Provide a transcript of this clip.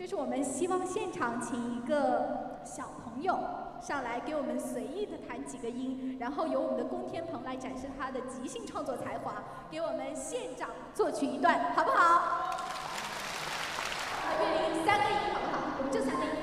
就是我们希望现场请一个小朋友上来给我们随意的弹几个音，然后由我们的龚天鹏来展示他的即兴创作才华，给我们现场作曲一段，好不好？乐林三个音，好不好？我们就三个音。